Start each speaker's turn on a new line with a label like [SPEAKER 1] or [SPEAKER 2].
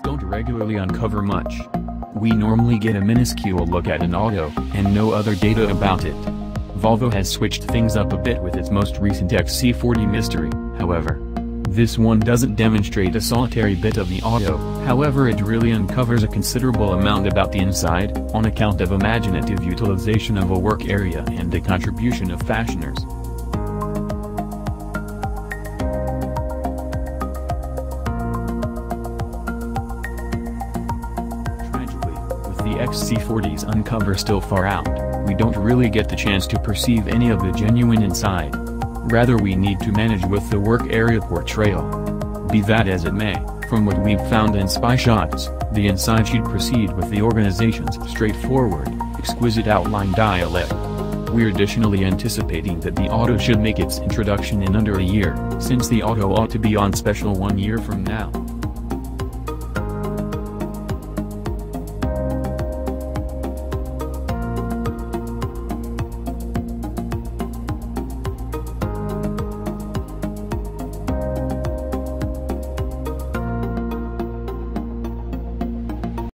[SPEAKER 1] don't regularly uncover much. We normally get a minuscule look at an auto, and no other data about it. Volvo has switched things up a bit with its most recent XC40 mystery, however. This one doesn't demonstrate a solitary bit of the auto, however it really uncovers a considerable amount about the inside, on account of imaginative utilization of a work area and the contribution of fashioners. The XC40's uncover still far out, we don't really get the chance to perceive any of the genuine inside. Rather we need to manage with the work area portrayal. Be that as it may, from what we've found in spy shots, the inside should proceed with the organization's straightforward, exquisite outline dialect. We're additionally anticipating that the auto should make its introduction in under a year, since the auto ought to be on special one year from now.